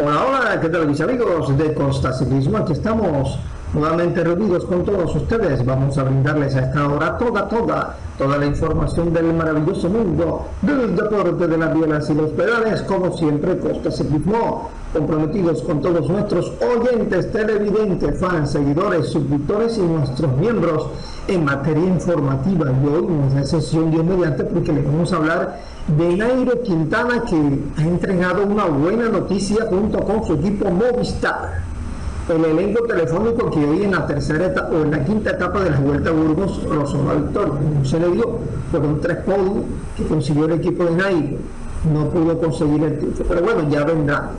Hola, hola, ¿qué tal mis amigos de Costa Ciclismo? Aquí estamos nuevamente reunidos con todos ustedes. Vamos a brindarles a esta hora toda, toda, toda la información del maravilloso mundo del deporte de las bielas y los pedales, como siempre, Costa Ciclismo, comprometidos con todos nuestros oyentes, televidentes, fans, seguidores, suscriptores y nuestros miembros en materia informativa. Y hoy, nuestra sesión, Dios mediante, porque le vamos a hablar de Nairo Quintana que ha entregado una buena noticia junto con su equipo Movistar. El elenco telefónico que hoy en la tercera etapa o en la quinta etapa de la Vuelta a Burgos rozó la victoria. No se le dio, fueron tres podios que consiguió el equipo de Nairo. No pudo conseguir el título, pero bueno, ya vendrá.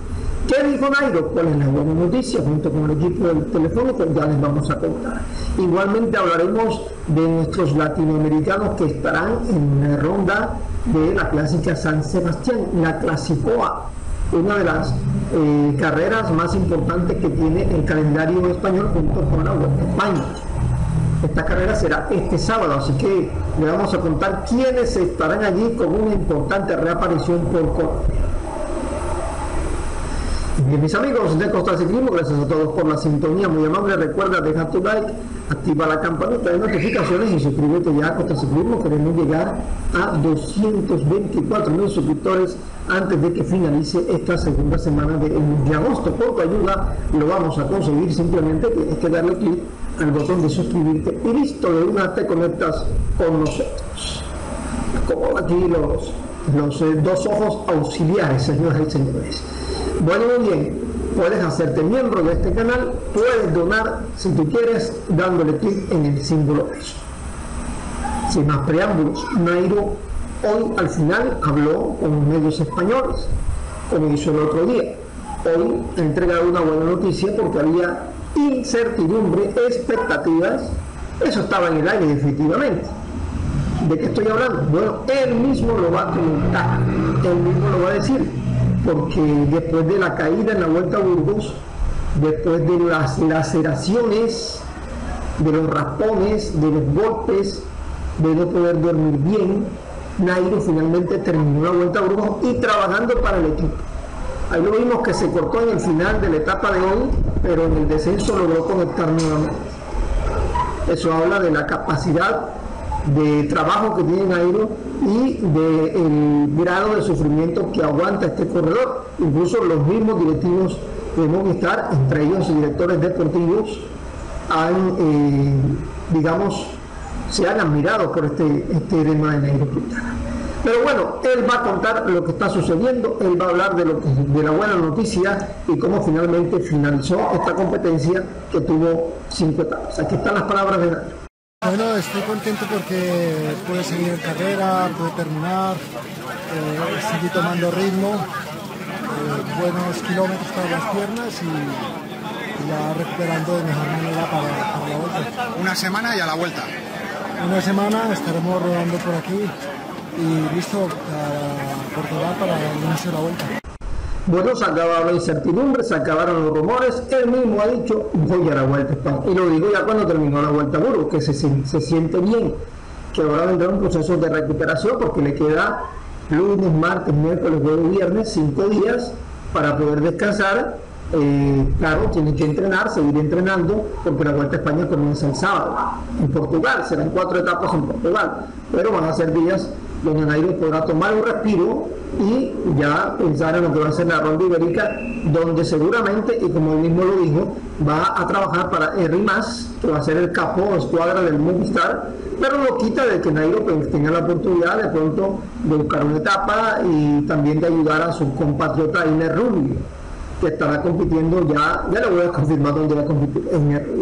¿Qué dijo Nairo? ¿Cuál es la buena noticia? Junto con el equipo del telefónico ya les vamos a contar. Igualmente hablaremos de nuestros latinoamericanos que estarán en la ronda de la clásica San Sebastián, la Clasicoa, una de las eh, carreras más importantes que tiene el calendario español junto con la Vuelta España. Esta carrera será este sábado, así que le vamos a contar quiénes estarán allí con una importante reaparición por Colombia. Bien, mis amigos de Costa Ciclismo, gracias a todos por la sintonía muy amable. Recuerda dejar tu like, activa la campanita de notificaciones y suscríbete ya a Costa Ciclismo. Queremos llegar a 224 mil suscriptores antes de que finalice esta segunda semana de, agosto. Por tu ayuda lo vamos a conseguir. Simplemente tienes que darle clic al botón de suscribirte y listo, de una te conectas con nosotros. Como aquí los, los eh, dos ojos auxiliares, señoras y señores. Bueno, muy bien, puedes hacerte miembro de este canal, puedes donar si tú quieres dándole clic en el símbolo eso. Sin más preámbulos, Nairo hoy al final habló con medios españoles, como hizo el otro día. Hoy ha entregado una buena noticia porque había incertidumbre, expectativas, eso estaba en el aire definitivamente. ¿De qué estoy hablando? Bueno, él mismo lo va a comentar, él mismo lo va a decir porque después de la caída en la Vuelta a Burgos, después de las laceraciones, de los raspones, de los golpes, de no poder dormir bien, Nairo finalmente terminó la Vuelta a Burgos y trabajando para el equipo. Ahí lo vimos que se cortó en el final de la etapa de hoy, pero en el descenso logró conectar nuevamente. Eso habla de la capacidad de trabajo que tiene Nairo y del grado de sufrimiento que aguanta este corredor. Incluso los mismos directivos de Movistar, entre ellos directores deportivos, han, eh, digamos, se han admirado por este, este tema de Nairo Quintana. Pero bueno, él va a contar lo que está sucediendo, él va a hablar de, lo de la buena noticia y cómo finalmente finalizó esta competencia que tuvo cinco etapas. Aquí están las palabras de Nairo. Bueno, estoy contento porque pude seguir en carrera, pude terminar, eh, seguí tomando ritmo, eh, buenos kilómetros para las piernas y, y, ya recuperando de mejor manera para, para, la vuelta. Una semana y a la vuelta. Una semana estaremos rodando por aquí y listo para Portugal para el inicio de la vuelta. Bueno, se acabó la incertidumbre, se acabaron los rumores, él mismo ha dicho, voy a la Vuelta a España. Y lo digo ya cuando terminó la Vuelta a que se, se siente bien, que ahora vendrá un proceso de recuperación porque le queda lunes, martes, miércoles, jueves, viernes, cinco días para poder descansar. Eh, claro, tiene que entrenar, seguir entrenando, porque la Vuelta a España comienza el sábado en Portugal, serán cuatro etapas en Portugal, pero van a ser días donde Nairo podrá tomar un respiro y ya pensar en lo que va a ser la ronda ibérica, donde seguramente, y como él mismo lo dijo, va a trabajar para Henry que va a ser el capo o escuadra del Movistar, pero no quita de que Nairo pues, tenga la oportunidad de pronto de buscar una etapa y también de ayudar a su compatriota Iner Rubio que estará compitiendo ya, ya le voy a confirmar dónde va a competir,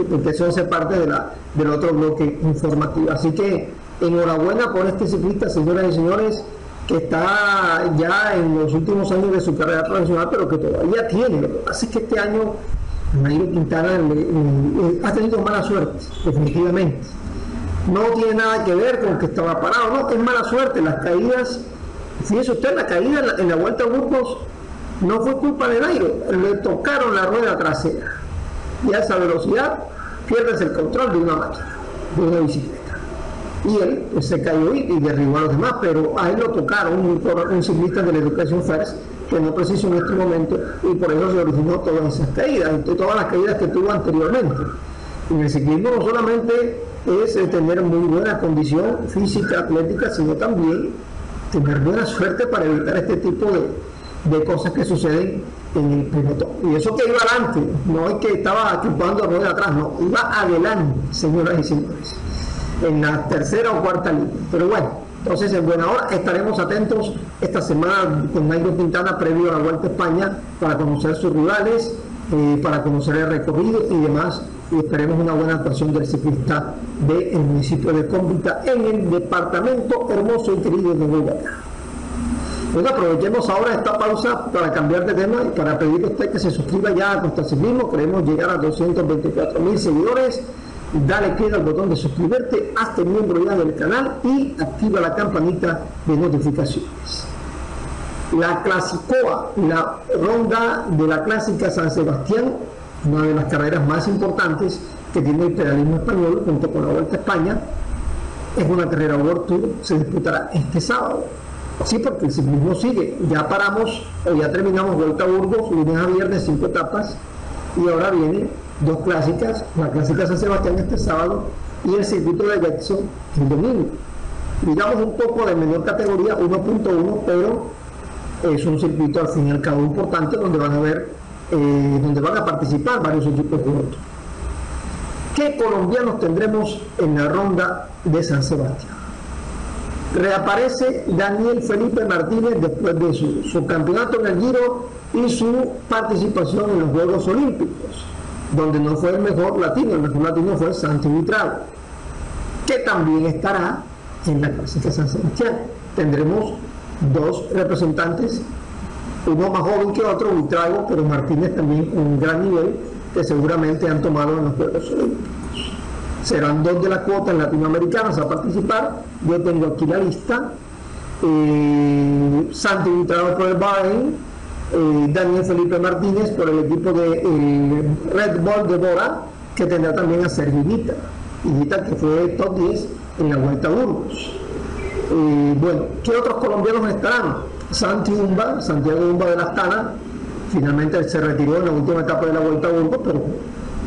porque eso hace parte de la, del otro bloque informativo. Así que enhorabuena por este ciclista, señoras y señores, que está ya en los últimos años de su carrera profesional, pero que todavía tiene. Lo que este año Nairo Quintana ha tenido mala suerte, definitivamente. No tiene nada que ver con que estaba parado, no, es mala suerte. Las caídas, fíjese usted, la caída en la, en la vuelta a Burgos no fue culpa de Nairo, le tocaron la rueda trasera. Y a esa velocidad pierdes el control de una máquina, de una bicicleta y él se cayó y, derribó a los demás, pero a él lo tocaron un, ciclista de la Educación First que no preciso en este momento y por eso se originó todas esas caídas y todas las caídas que tuvo anteriormente. En el ciclismo no solamente es eh, tener muy buena condición física, atlética, sino también tener buena suerte para evitar este tipo de, cosas que suceden en el pelotón. Y eso que iba adelante, no es que estaba chupando rueda atrás, no, iba adelante, señoras y señores, en la tercera o cuarta línea. Pero bueno, entonces en buena hora estaremos atentos esta semana con Nairo Quintana previo a la Vuelta a España para conocer sus rivales, eh, para conocer el recorrido y demás y esperemos una buena actuación del ciclista del municipio de Cómbita en el departamento hermoso y querido de Boyacá. Bueno, aprovechemos ahora esta pausa para cambiar de tema y para pedirle a usted que se suscriba ya a Costa. Queremos llegar a 224 mil seguidores. Dale clic al botón de suscribirte, hazte miembro ya del canal y activa la campanita de notificaciones. La Clasicoa, la ronda de la Clásica San Sebastián, una de las carreras más importantes que tiene el pedalismo español junto con la Vuelta a España. Es una carrera World Tour, se disputará este sábado. Sí, porque el ciclismo sigue. Ya paramos, o ya terminamos Vuelta a Burgos, lunes a viernes, cinco etapas, y ahora vienen dos clásicas, la clásica San Sebastián este sábado y el circuito de Jackson el domingo. Digamos un poco de menor categoría, 1.1, pero es un circuito al fin y al cabo importante donde van a ver eh, donde van a participar varios equipos otros. ¿Qué colombianos tendremos en la ronda de San Sebastián? Reaparece Daniel Felipe Martínez después de su, campeonato en el Giro y su participación en los Juegos Olímpicos, donde no fue el mejor latino, el mejor latino fue Santi Vitrago, que también estará en la clásica San Sebastián. Tendremos dos representantes uno más joven que otro, trago, pero Martínez también un gran nivel que seguramente han tomado en los Juegos Olímpicos. Serán dos de las cuotas latinoamericanas a participar. Yo tengo aquí la lista. Eh, Santi por el Bahrein, eh, Daniel Felipe Martínez por el equipo de Red Bull de Bora, que tendrá también a Sergio Vita, que fue top 10 en la Vuelta a Burgos. Eh, bueno, ¿qué otros colombianos estarán? Santi Umba, Santiago Umba de la Astana, finalmente se retiró en la última etapa de la Vuelta a Burgos, pero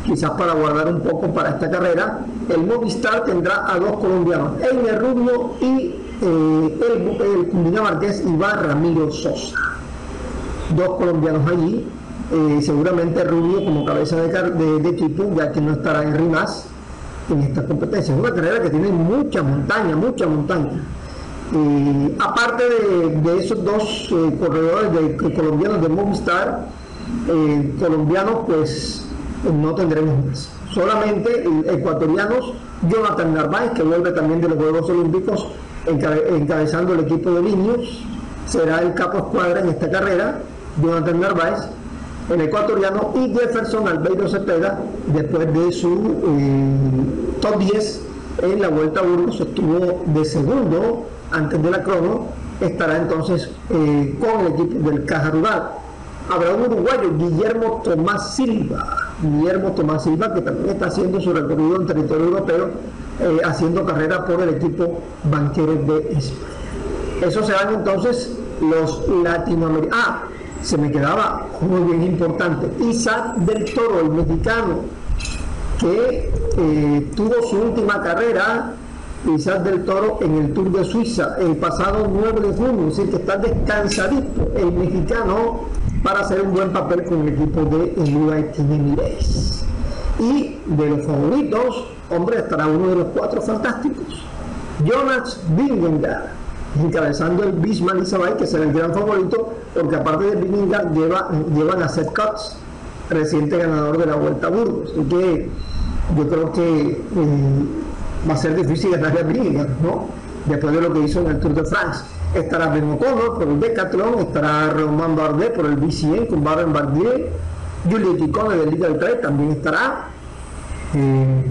quizás para guardar un poco para esta carrera, el Movistar tendrá a dos colombianos, Einer Rubio y eh, el, el y va Ramiro Sosa. Dos colombianos allí, eh, seguramente Rubio como cabeza de, equipo, ya que no estará en Rimas en esta competencia. Es una carrera que tiene mucha montaña, mucha montaña aparte de, esos dos eh, corredores de, colombianos de Movistar, eh, colombianos pues no tendremos más. Solamente ecuatorianos, Jonathan Narváez, que vuelve también de los Juegos Olímpicos, encabezando el equipo de niños, será el capo escuadra en esta carrera, Jonathan Narváez, el ecuatoriano, y Jefferson Albeiro Cepeda, después de su eh, top 10 en la Vuelta a Burgos, estuvo de segundo antes de la crono, estará entonces eh, con el equipo del Caja Rural. Habrá un uruguayo, Guillermo Tomás Silva, Guillermo Tomás Silva, que también está haciendo su recorrido en territorio europeo, eh, haciendo carrera por el equipo banquero de España. Esos serán entonces los latinoamericanos. Ah, se me quedaba muy bien importante. Isaac del Toro, el mexicano, que eh, tuvo su última carrera Isaac del Toro en el Tour de Suiza el pasado 9 de junio, es decir, que está descansadito el mexicano para hacer un buen papel con el equipo de Emirates. Y de los favoritos, hombre, estará uno de los cuatro fantásticos, Jonas Vingegaard, encabezando el Bismarck Isabel, que será el gran favorito, porque aparte de Vingegaard lleva, llevan a Seth Cox, reciente ganador de la Vuelta a Burgos. Así que yo creo que eh, va a ser difícil ganarle a Vingegaard, ¿no? Después de lo que hizo en el Tour de France. Estará Ben por el Decathlon, estará Romain Bardet por el BCN con Baron Bardier, Julio Ticone del Liga del 3 también estará. Eh,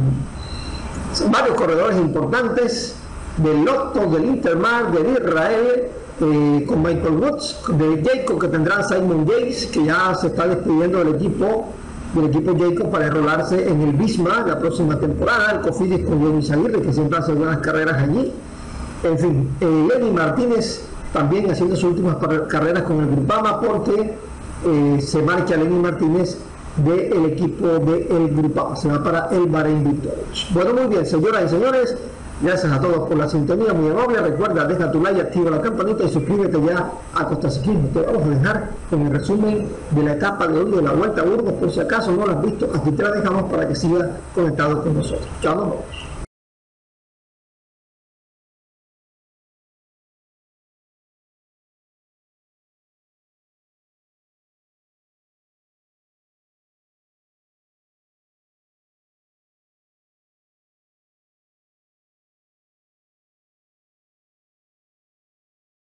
varios corredores importantes del Lotto, del Intermar, del Israel, eh, con Michael Woods, de Jacob que tendrá Simon Yates, que ya se está despidiendo del equipo del equipo Jacob para enrolarse en el Bisma la próxima temporada, el Cofidis con Luis Aguirre, que siempre hace buenas carreras allí. En fin, eh, Lenny Martínez también haciendo sus últimas carreras con el Grupama porque eh, se marcha Lenny Martínez del equipo del el Grupama, se va para el Bahrein Victorious. Bueno, muy bien, señoras y señores, gracias a todos por la sintonía muy amable. Recuerda, deja tu like, activa la campanita y suscríbete ya a Costa Ciclismo. Te vamos a dejar con el resumen de la etapa de hoy de la Vuelta a Burgos, por si acaso no lo has visto, aquí te la dejamos para que sigas conectado con nosotros. Chao, nos.